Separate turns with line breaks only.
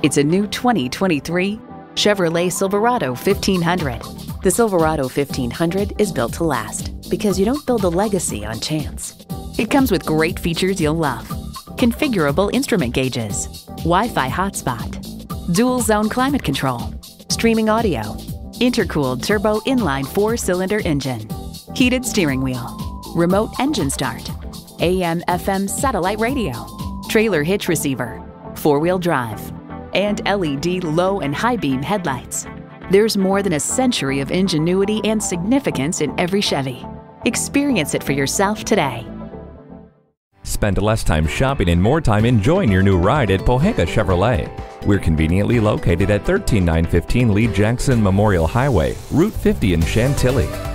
It's a new 2023 Chevrolet Silverado 1500. The Silverado 1500 is built to last because you don't build a legacy on chance. It comes with great features you'll love. Configurable instrument gauges, Wi-Fi hotspot, dual zone climate control, streaming audio, intercooled turbo inline four-cylinder engine, heated steering wheel, remote engine start, AM FM satellite radio, trailer hitch receiver, four-wheel drive, and LED low and high beam headlights. There's more than a century of ingenuity and significance in every Chevy. Experience it for yourself today.
Spend less time shopping and more time enjoying your new ride at Pohanka Chevrolet. We're conveniently located at 13915 Lee Jackson Memorial Highway, Route 50 in Chantilly.